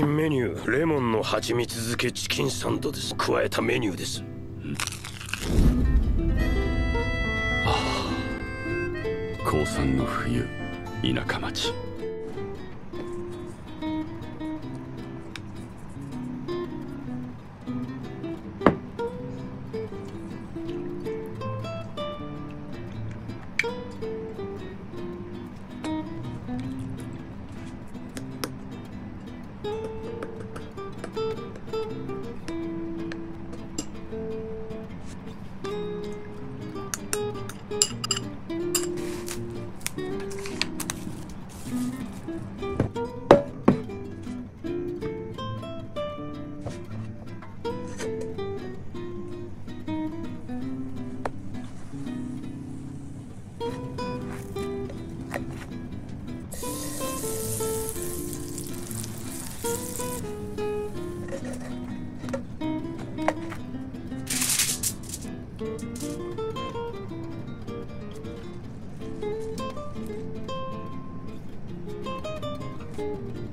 新メニュー。レモンの蜂蜜漬けチキンサンドです。加えたメニューです、ああ。高3の冬。田舎町。Thank you.